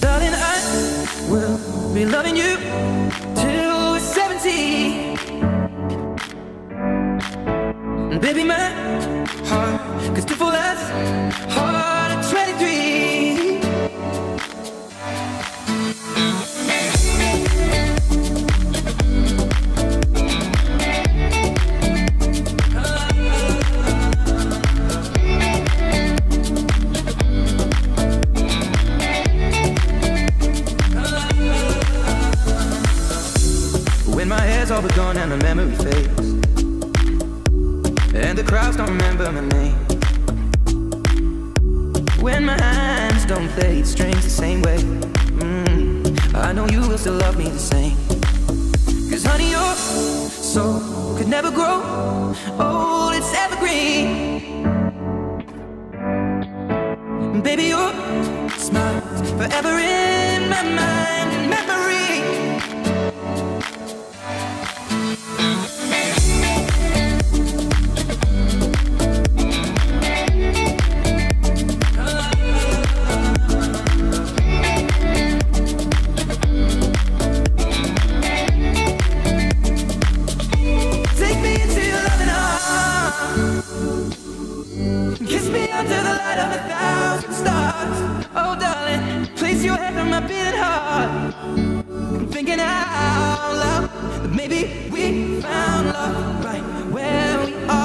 Darling, I will be loving you till 70. Baby, my heart could still fall as hard at 23. When my hair's all but gone and the memory fades. And the crowds don't remember my name. When my hands don't fade strings the same way. Mm, I know you will still love me the same. Cause honey, your soul could never grow old, it's evergreen. Baby, your smile's forever in my mind Under the light of a thousand stars. Oh, darling, place your head on my beating heart. I'm thinking out loud that maybe we found love right where we are.